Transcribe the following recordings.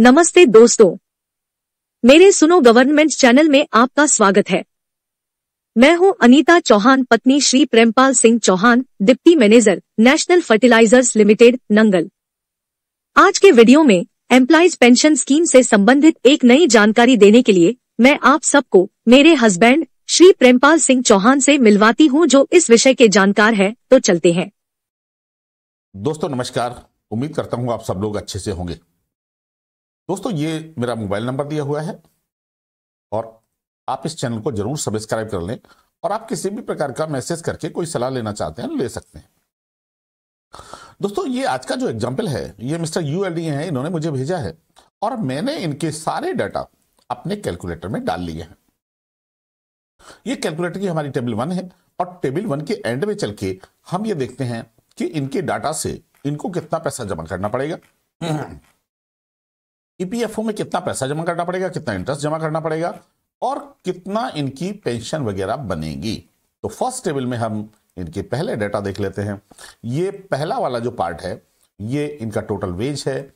नमस्ते दोस्तों। मेरे सुनो गवर्नमेंट चैनल में आपका स्वागत है। मैं हूँ अनीता चौहान, पत्नी Shri Prempal Singh Chauhan, deputy manager, national fertilizers limited, Nangal. आज के वीडियो में एम्प्लाइज पेंशन स्कीम से संबंधित एक नई जानकारी देने के लिए मैं आप सबको मेरे हस्बैंड श्री प्रेमपाल सिंह चौहान से मिलवाती हूँ, जो इस विषय के जानकार है तो चलते हैं। दोस्तों, नमस्कार। उम्मीद करता हूँ आप सब लोग अच्छे से होंगे। दोस्तों, ये मेरा मोबाइल नंबर दिया हुआ है और आप इस चैनल को ज़रूर सब्सक्राइब कर लें और आप किसी भी प्रकार का मैसेज करके कोई सलाह लेना चाहते हैं ले सकते हैं। दोस्तों, ये आज का जो एग्ज़ाम्पल है, ये मिस्टर यू एल है, इन्होंने मुझे भेजा है और मैंने इनके सारे डाटा अपने कैलकुलेटर में डाल लिए हैं। ये कैलकुलेटर की हमारी टेबल वन है और टेबल वन के एंड में चल के हम ये देखते हैं कि इनके डाटा से इनको कितना पैसा जमा करना पड़ेगा। ईपीएफओ में कितना पैसा जमा करना पड़ेगा कितना इंटरेस्ट जमा करना पड़ेगा और कितना इनकी पेंशन वगैरह बनेगी। तो फ़र्स्ट टेबल में हम इनके पहले डाटा देख लेते हैं। ये पहला वाला जो पार्ट है ये इनका टोटल वेज है।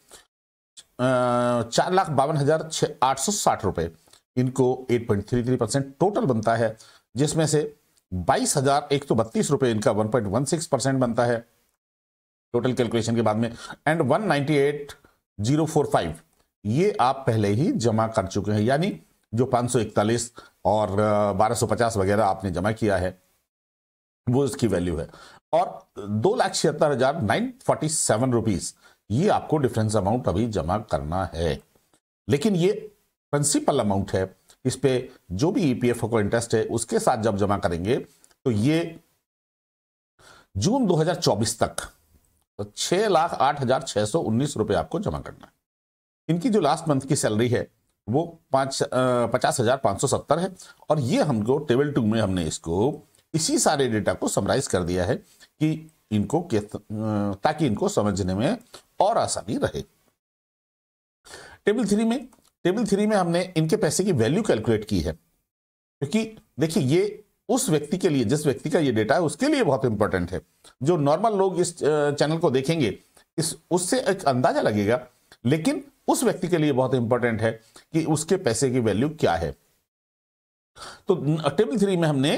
चार लाख बावन हज़ार छ आठ सौ साठ रुपये इनको 8.33 परसेंट टोटल बनता है जिसमें से बाईस हज़ार एक सौ बत्तीस रुपये इनका 1.16 परसेंट बनता है। टोटल कैलकुलेशन के बाद में एंड 198,045 ये आप पहले ही जमा कर चुके हैं, यानी जो 541 और 1250 वगैरह आपने जमा किया है, वो इसकी वैल्यू है। और दो लाख छिहत्तर हज़ार नाइन फोर्टी सेवन रुपीज़ ये आपको डिफरेंस अमाउंट अभी जमा करना है। लेकिन ये प्रिंसिपल अमाउंट है, इस पे जो भी ईपीएफओ को इंटरेस्ट है, उसके साथ जब जमा करेंगे तो ये जून 2024 तक तो छह लाख आठ हज़ार छह सौ उन्नीस रुपए आपको जमा करना है। इनकी जो लास्ट मंथ की सैलरी है, वो पाँच पचास हज़ार पाँच सौ सत्तर है। और ये हमको टेबल टू में हमने इसको इसी सारे डेटा को समराइज कर दिया है कि इनको ताकि इनको समझने में और आसानी रहे। टेबल थ्री में टेबल थ्री में हमने इनके पैसे की वैल्यू कैलकुलेट की है। क्योंकि देखिए, ये उस व्यक्ति के लिए, जिस व्यक्ति का ये डेटा है, उसके लिए बहुत इंपॉर्टेंट है। जो नॉर्मल लोग इस चैनल को देखेंगे, इस, उससे एक अंदाज़ा लगेगा लेकिन उस व्यक्ति के लिए बहुत इंपॉर्टेंट है कि उसके पैसे की वैल्यू क्या है। तो टेबल थ्री में हमने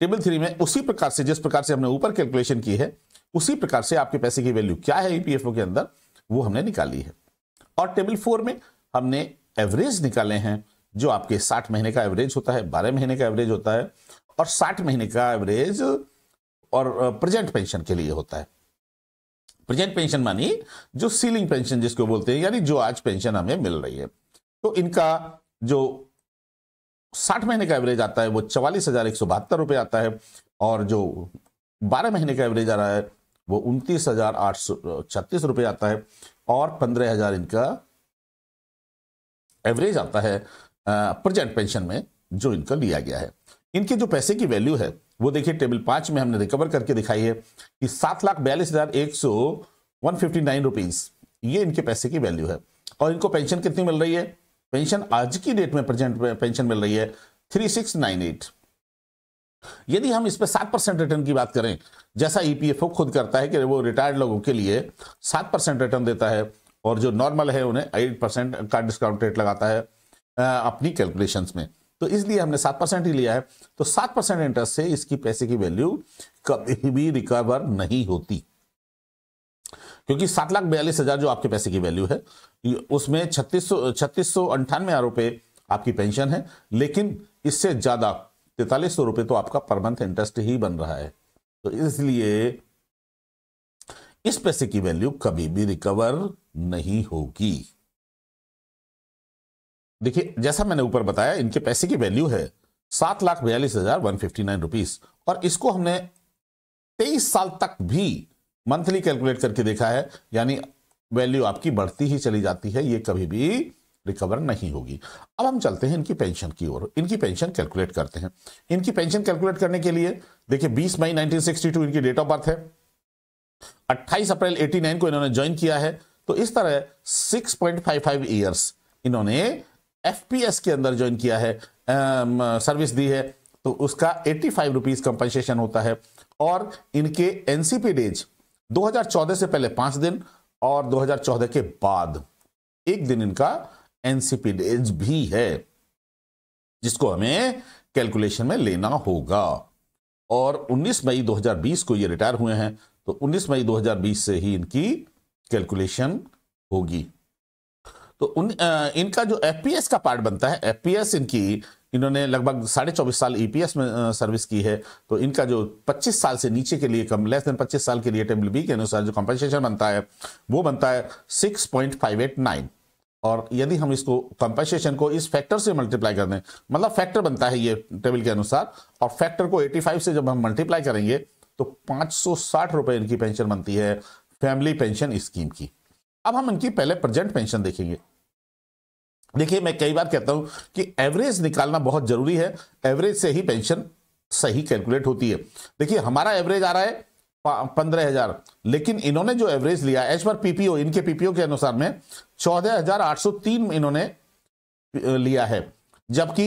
टेबल थ्री में उसी प्रकार से, जिस प्रकार से हमने ऊपर कैलकुलेशन की है, उसी प्रकार से आपके पैसे की वैल्यू क्या है ईपीएफओ के अंदर, वो हमने निकाली है। और टेबल फोर में हमने एवरेज निकाले हैं, जो आपके साठ महीने का एवरेज होता है, बारह महीने का एवरेज होता है, और साठ महीने का एवरेज और प्रेजेंट पेंशन के लिए होता है। प्रेजेंट पेंशन मानी जो सीलिंग पेंशन जिसको बोलते हैं, यानी जो आज पेंशन हमें मिल रही है। तो इनका जो साठ महीने का एवरेज आता है, वो चवालीस हज़ार एक सौ बहत्तर रुपये आता है और जो बारह महीने का एवरेज आ रहा है, वो उनतीस हज़ार आठ सौ छत्तीस रुपये आता है और पंद्रह हज़ार इनका एवरेज आता है प्रेजेंट पेंशन में जो इनका लिया गया है। इनके जो पैसे की वैल्यू है वो देखिए टेबल पाँच में हमने रिकवर करके दिखाई है कि सात लाख बयालीस हज़ार एक सौ वन फिफ्टी नाइन रुपीज़ ये इनके पैसे की वैल्यू है। और इनको पेंशन कितनी मिल रही है? पेंशन आज की डेट में प्रेजेंट पेंशन मिल रही है थ्री सिक्स नाइन एट यदि हम इस पर सात परसेंट रिटर्न की बात करें, जैसा ईपीएफओ खुद करता है कि वो रिटायर्ड लोगों के लिए सात परसेंट रिटर्न देता है और जो नॉर्मल है उन्हें एट परसेंट का डिस्काउंट रेट लगाता है अपनी कैलकुलेशंस में। तो इसलिए हमने सात परसेंट ही लिया है। तो सात परसेंट इंटरेस्ट से इसकी पैसे की वैल्यू कभी भी रिकवर नहीं होती। क्योंकि सात लाख बयालीस हज़ार जो आपके पैसे की वैल्यू है उसमें छत्तीस सौ छत्तीस सौ अंठानवे रुपए आपकी पेंशन है, लेकिन इससे ज़्यादा तैतालीस सौ रुपए तो आपका पर मंथ इंटरेस्ट ही बन रहा है। तो इसलिए इस पैसे की वैल्यू कभी भी रिकवर नहीं होगी। देखिए, जैसा मैंने ऊपर बताया, इनके पैसे की वैल्यू है सात लाख बयालीस हज़ार वन फिफ्टी नाइन रुपीज़ और इसको हमने तेईस साल तक भी मंथली कैलकुलेट करके देखा है, यानी वैल्यू आपकी बढ़ती ही चली जाती है, ये कभी भी रिकवर नहीं होगी। अब हम चलते हैं इनकी पेंशन की ओर। इनकी पेंशन कैलकुलेट करते हैं। इनकी पेंशन कैलकुलेट करने के लिए, देखिए 20 मई 1962 इनकी डेट ऑफ़ बर्थ है। 28 अप्रैल 89 को इन्होंने ज्वाइन किया है। तो इस तरह 6.55 इयर्स इन्होंने एफपीएस के अंदर ज्वाइन किया है सर्विस दी है तो उसका एट्टी फाइव रुपीज़ कंपनसेशन होता है। और इनके एनसीपी डेज़ 2014 से पहले पाँच दिन और 2014 के बाद एक दिन इनका एनसीपी डेज़ भी है, जिसको हमें कैलकुलेशन में लेना होगा। और 19 मई 2020 को ये रिटायर हुए हैं तो 19 मई 2020 से ही इनकी कैलकुलेशन होगी। तो उन इनका जो एफपीएस का पार्ट बनता है एफपीएस इनकी इन्होंने लगभग साढ़े चौबीस साल ईपीएस में आ, सर्विस की है। तो इनका जो 25 साल से नीचे के लिए कम लेस देन 25 साल के लिए टेबल बी के अनुसार जो कंपनसेशन बनता है वो बनता है 6.589 और यदि हम इसको कंपनसेशन को इस फैक्टर से मल्टीप्लाई कर दें मतलब फैक्टर बनता है ये टेबल के अनुसार और फैक्टर को 85 से जब हम मल्टीप्लाई करेंगे तो पाँच रुपए इनकी पेंशन बनती है फैमिली पेंशन स्कीम की। अब हम इनकी पहले प्रेजेंट पेंशन देखेंगे। देखिए, मैं कई बार कहता हूँ कि एवरेज निकालना बहुत ज़रूरी है। एवरेज से ही पेंशन सही कैलकुलेट होती है। देखिए, हमारा एवरेज आ रहा है पंद्रह हज़ार। लेकिन इन्होंने जो एवरेज लिया एज पर पीपीओ इनके पीपीओ के अनुसार में, चौदह हज़ार आठ सौ तीन इन्होंने लिया है। जबकि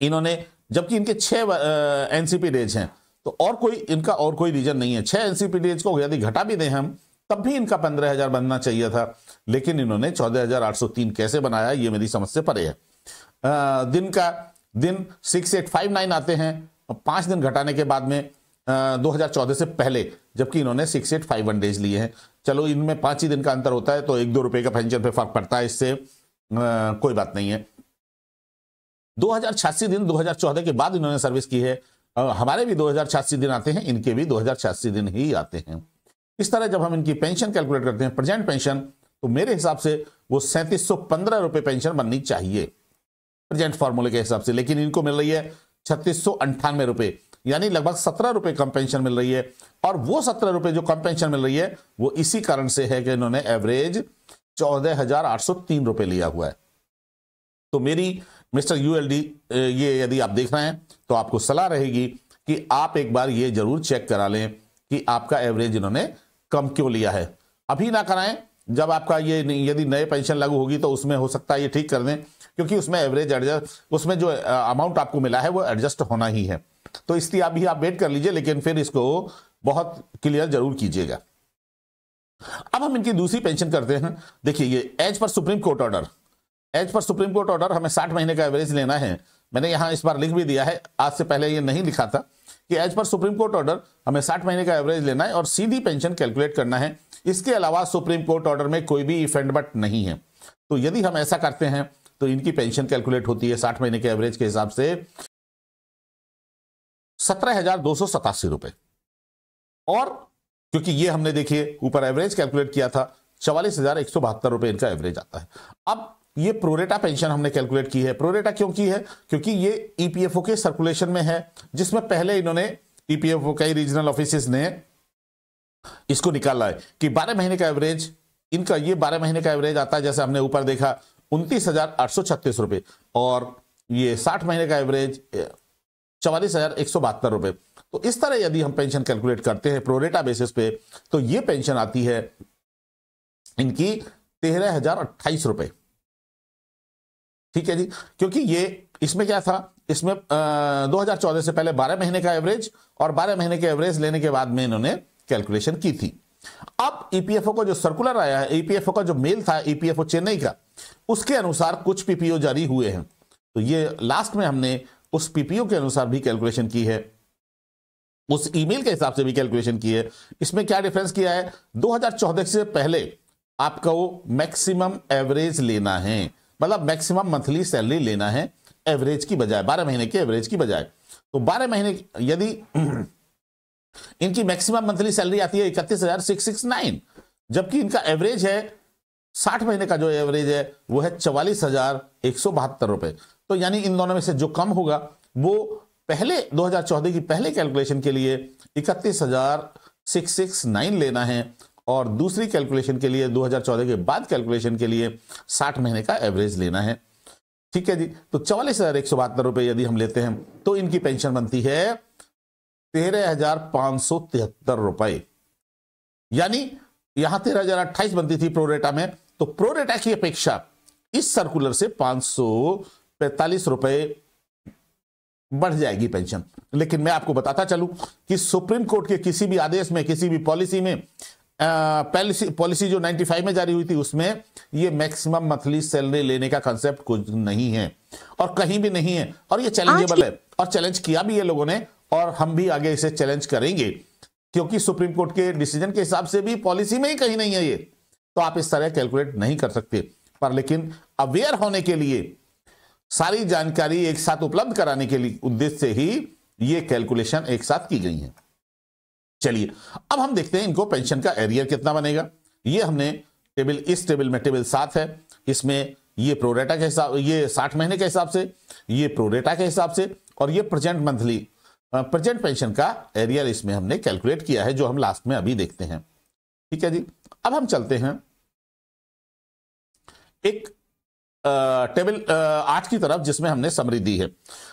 इन्होंने, जबकि इनके छह एनसीपी डेज़ हैं। तो और कोई, इनका और कोई रीजन नहीं है। छह एनसीपी डेज़ को यदि घटा भी दें हम तब भी इनका पंद्रह हज़ार बनना चाहिए था। लेकिन इन्होंने चौदह हज़ार आठ सौ तीन कैसे बनाया ये मेरी समझ से परे है। दिन का दिन सिक्स एट फाइव नाइन आते हैं पाँच दिन घटाने के बाद में दो हज़ार चौदह से पहले जबकि इन्होंने six eight five one days लिए हैं। चलो इनमें पाँच ही दिन का अंतर होता है तो एक दो रुपए का पेंशन पे फ़र्क पड़ता है इससे। आ, कोई बात नहीं है। दो हज़ार छियासी दिन 2014 के बाद इन्होंने सर्विस की है। हमारे भी दो हज़ार छियासी दिन आते हैं इनके भी दो हज़ार छियासी दिन ही आते हैं। इस तरह जब हम इनकी पेंशन कैलकुलेट करते हैं, प्रेजेंट पेंशन तो मेरे हिसाब से वो सैंतीस सौ पंद्रह रुपए पेंशन बननी चाहिए। प्रेजेंट फॉर्मूले के हिसाब से, लेकिन इनको मिल रही है छत्तीस सौ अंठानवे रुपए, यानी लगभग सत्रह रुपए कम पेंशन मिल रही है। और वो सत्रह रुपए जो कम पेंशन मिल रही है, वो इसी कारण से है कि इन्होंने एवरेज चौदह हज़ार आठ सौ तीन रुपए लिया हुआ है। तो मेरी, मिस्टर यूएलडी ये यदि आप देख रहे हैं तो आपको सलाह रहेगी कि आप एक बार ये ज़रूर चेक करा लें कि आपका एवरेज इन्होंने कम क्यों लिया है? अभी ना कराएँ, जब आपका ये यदि नए पेंशन लागू होगी तो उसमें हो सकता है ये ठीक कर दें, क्योंकि उसमें एवरेज एडजस्ट उसमें जो अमाउंट आपको मिला है वो एडजस्ट होना ही है। तो इसलिए अभी आप वेट कर लीजिए, लेकिन फिर इसको बहुत क्लियर ज़रूर कीजिएगा। अब हम इनकी दूसरी पेंशन करते हैं। देखिए, ये as per supreme court order as per supreme court order हमें साठ महीने का एवरेज लेना है। मैंने यहाँ इस बार लिख भी दिया है, आज से पहले ये नहीं लिखा था। कि as per supreme court order हमें साठ महीने का एवरेज लेना है और सीधी पेंशन कैलकुलेट करना है। इसके अलावा सुप्रीम कोर्ट ऑर्डर में कोई भी इफेंड बट नहीं है। तो यदि हम ऐसा करते हैं तो इनकी पेंशन कैलकुलेट होती है साठ महीने के एवरेज के हिसाब से। सत्रह हज़ार दो सौ सतासी रुपए। और क्योंकि ये हमने देखिए, ऊपर एवरेज कैलकुलेट किया था, चवालीस हज़ार एक सौ बहत्तर रुपए इनका एवरेज आता है। अब ये प्रोरेटा पेंशन हमने कैलकुलेट की है। प्रोरेटा क्यों की है? क्योंकि ये ईपीएफओ के सर्कुलेशन में है, जिसमें पहले इन्होंने ईपीएफओ कई रीजनल ऑफ़िस ने इसको निकाला है कि 12 महीने का एवरेज इनका ये 12 महीने का एवरेज आता है, जैसे हमने ऊपर देखा, उनतीस हज़ार आठ सौ छत्तीस रुपए। और ये 60 महीने का एवरेज चवालीस हज़ार एक सौ बहत्तर रुपए। तो इस तरह यदि हम पेंशन कैलकुलेट करते हैं प्रोरेटा बेसिस पे तो ये पेंशन आती है इनकी तेरह हज़ार अट्ठाईस रुपए। ठीक है जी? क्योंकि ये इसमें क्या था? इसमें दो हज़ार चौदह से पहले बारह महीने का एवरेज और बारह महीने के एवरेज लेने के बाद में इन्होंने कैलकुलेशन की थी। अब ईपीएफओ e का जो सर्कुलर आया है ईपीएफओ e का जो मेल था ईपीएफओ e चेन्नई का, उसके अनुसार कुछ पीपीओ जारी हुए हैं। तो ये लास्ट में हमने उस पीपीओ के अनुसार भी कैलकुलेशन की है। उस ईमेल के हिसाब से भी कैलकुलेशन की है। इसमें क्या डिफरेंस किया है? 2014 से पहले आपको मैक्सिमम एवरेज लेना है। मतलब मैक्सिमम मंथली सैलरी लेना है एवरेज की बजाय, बारह महीने के एवरेज की बजाय। तो बारह महीने यदि इनकी मैक्सिमम मंथली सैलरी आती है इकतीस हज़ार सिक्स सिक्स नाइन जबकि इनका एवरेज है साठ महीने का जो एवरेज है, वो है चवालीस हज़ार एक सौ बहत्तर रुपए। तो यानी इन दोनों में से जो कम होगा, वो पहले 2014 की पहले कैलकुलेशन के लिए इकतीस हज़ार सिक्स सिक्स नाइन लेना है। और दूसरी कैलकुलेशन के लिए 2014 के बाद कैलकुलेशन के लिए 60 महीने का एवरेज लेना है। ठीक है जी? तो चौवालीस हज़ार एक सौ बहत्तर रुपए यदि हम लेते हैं तो इनकी पेंशन बनती है तेरह हज़ार पाँच सौ तिहत्तर रुपए। यानी यहाँ तेरह हज़ार अट्ठाईस बनती थी प्रोरेटा में तो प्रोरेटा की अपेक्षा इस सर्कुलर से पाँच सौ पैंतालीस रुपए बढ़ जाएगी पेंशन लेकिन मैं आपको बताता चलूँ कि सुप्रीम कोर्ट के किसी भी आदेश में, किसी भी पॉलिसी में पॉलिसी पॉलिसी जो 95 में जारी हुई थी उसमें ये मैक्सिमम मंथली सैलरी लेने का कंसेप्ट कुछ नहीं है और कहीं भी नहीं है और ये चैलेंजेबल है और चैलेंज किया भी है लोगों ने और हम भी आगे इसे चैलेंज करेंगे क्योंकि सुप्रीम कोर्ट के डिसीज़न के हिसाब से भी पॉलिसी में ही कहीं नहीं है ये। तो आप इस तरह कैलकुलेट नहीं कर सकते। पर लेकिन अवेयर होने के लिए सारी जानकारी एक साथ उपलब्ध कराने के लिए उद्देश्य से ही ये कैलकुलेशन एक साथ की गई है। चलिए, अब हम देखते हैं इनको पेंशन का एरियर कितना बनेगा। ये हमने टेबल इस टेबल में टेबल सात है। इसमें ये प्रोरेटा के हिसाब, ये साठ महीने के हिसाब से, ये प्रोरेटा के हिसाब से और ये प्रेजेंट मंथली प्रेजेंट पेंशन का एरियर इसमें हमने कैलकुलेट किया है, जो हम लास्ट में अभी देखते हैं। ठीक है जी? अब हम चलते हैं। एक टेबल आठ की तरफ़ जिसमें हमने समरी दी है।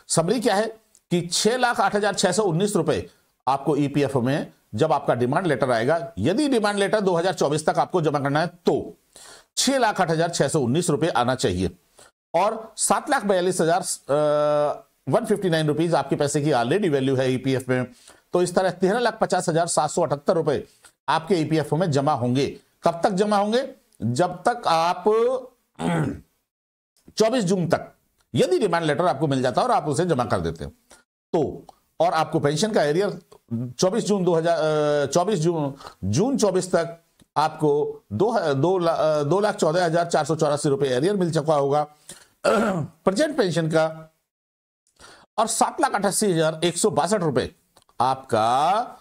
समरी क्या है? कि छह लाख आठ हज़ार छह सौ उन्नीस रुपए आपको ईपीएफ में जब आपका डिमांड लेटर आएगा, यदि डिमांड लेटर 2024 तक आपको जमा करना है तो छह लाख आठ हज़ार छह सौ उन्नीस रुपए आना चाहिए। और सात लाख बयालीस हज़ार वन फिफ्टी नाइन रुपीज़ आपके पैसे की ऑलरेडी वैल्यू है ईपीएफ में। तो इस तरह तेरह लाख पचास हज़ार सात सौ अठहत्तर रुपए आपके ईपीएफ में जमा होंगे। कब तक जमा होंगे? जब तक आप 24 जून तक, यदि डिमांड लेटर आपको मिल जाता है और आप उसे जमा कर देते हैं। तो और आपको पेंशन का एरियर 24 जून 2000 24 जून जून 24 तक आपको दो दो, ला, दो लाख चौदह हज़ार चार सौ चौरासी रुपए एरियर मिल चुका होगा। प्रेजेंट पेंशन का और सात लाख अठासी हज़ार एक सौ बासठ रुपए आपका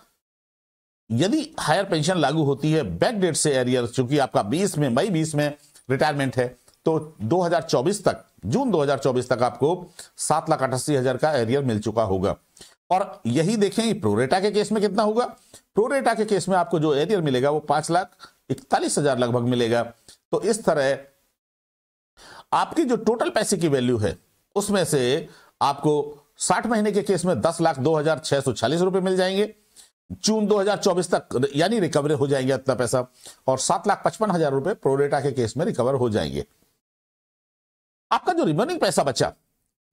यदि हायर पेंशन लागू होती है बैक डेट से एरियर चूँकि आपका 20 में मई 20 में रिटायरमेंट है तो 2024 तक जून 2024 तक आपको सात लाख अठासी हज़ार का एरियर मिल चुका होगा। और यही देखें प्रोरेटा के केस में कितना होगा। प्रोरेटा के केस में आपको जो एरियर मिलेगा वो पाँच लाख इकतालीस हज़ार लगभग मिलेगा। तो इस तरह आपकी जो टोटल पैसे की वैल्यू है, उसमें से आपको साठ महीने के केस में दस लाख दो हज़ार छह सौ चालीस रुपए मिल जाएँगे। जून 2024 तक यानी रिकवरी हो जाएँगे इतना पैसा और सात लाख पचपन हज़ार रुपए प्रोडेटा के केस में रिकवर हो जाएँगे। आपका जो रिमर्निंग पैसा बचा,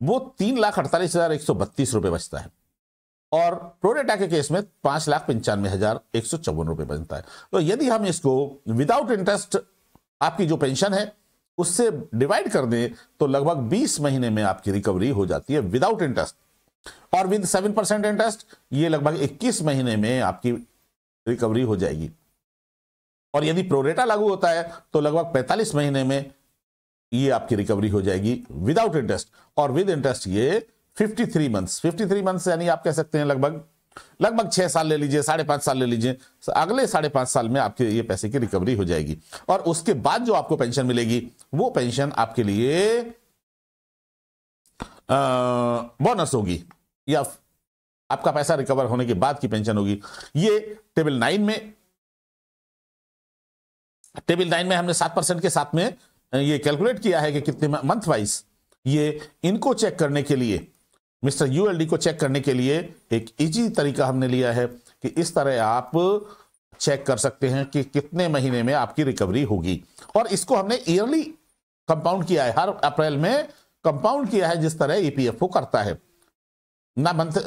वो तीन लाख अड़तालीस हज़ार एक सौ बत्तीस रुपए बचता है। और प्रोडेटा के केस में पाँच लाख पंचानवे हज़ार एक सौ चौवन रुपए बनता है। तो यदि हम इसको विदाउट इंटरेस्ट आपकी जो पेंशन है, उससे डिवाइड कर दें तो लगभग 20 महीने में आपकी रिकवरी हो जाती है विदाउट इंटरेस्ट और विद सेवन परसेंट इंटरेस्ट ये लगभग 21 महीने में आपकी रिकवरी हो जाएगी। और यदि प्रोरेटा लागू होता है तो लगभग 45 महीने में ये आपकी रिकवरी हो जाएगी विदाउट इंटरेस्ट और विद इंटरेस्ट ये 53 मंथ्स 53 मंथ्स यानी आप कह सकते हैं लगभग लगभग छह साल ले लीजिए, साढ़े पाँच साल ले लीजिए। अगले साढ़े पाँच साल में आपके ये पैसे की रिकवरी हो जाएगी। और उसके बाद जो आपको पेंशन मिलेगी, वो पेंशन आपके लिए बोनस होगी। या आपका पैसा रिकवर होने के बाद की पेंशन होगी। ये टेबल नाइन में टेबल नाइन में हमने सात परसेंट के साथ में ये कैलकुलेट किया है कि कितने मंथ वाइज ये इनको चेक करने के लिए मिस्टर यूएलडी को चेक करने के लिए एक इजी तरीका हमने लिया है कि इस तरह आप चेक कर सकते हैं कि कितने महीने में आपकी रिकवरी होगी। और इसको हमने ईयरली कंपाउंड किया है। हर अप्रैल में कंपाउंड किया है जिस तरह ईपीएफओ करता है। ना मंथ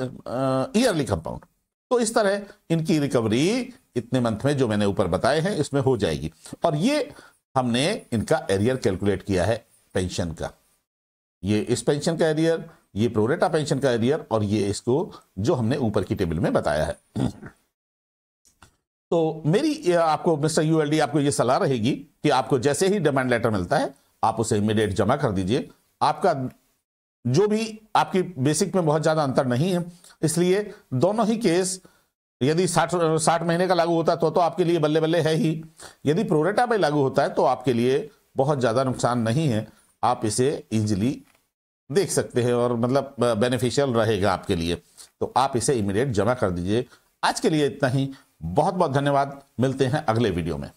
ईयरली कंपाउंड। तो इस तरह इनकी रिकवरी इतने मंथ में जो मैंने ऊपर बताए हैं, इसमें हो जाएगी। और ये हमने इनका एरियर कैलकुलेट किया है पेंशन का। ये इस पेंशन का एरियर ये प्रोरेटा पेंशन का एरियर और ये इसको जो हमने ऊपर की टेबल में बताया है। तो मेरी आपको मिस्टर यूएलडी आपको ये सलाह रहेगी कि आपको जैसे ही डिमांड लेटर मिलता है आप उसे इमीडिएट जमा कर दीजिए। आपका जो भी आपकी बेसिक में बहुत ज़्यादा अंतर नहीं है इसलिए दोनों ही केस यदि साठ साठ महीने का लागू होता है तो, तो आपके लिए बल्ले बल्ले है ही। यदि प्रोरेटा पे लागू होता है तो आपके लिए बहुत ज़्यादा नुकसान नहीं है। आप इसे इजिली देख सकते हैं और मतलब बेनिफिशियल रहेगा आपके लिए। तो आप इसे इमीडिएट जमा कर दीजिए। आज के लिए इतना ही। बहुत बहुत धन्यवाद। मिलते हैं अगले वीडियो में।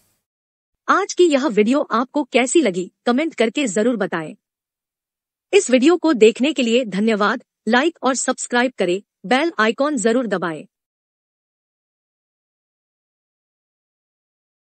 आज की यह वीडियो आपको कैसी लगी कमेंट करके ज़रूर बताएँ। इस वीडियो को देखने के लिए धन्यवाद। लाइक और सब्सक्राइब करें। बेल आइकॉन ज़रूर दबाएँ।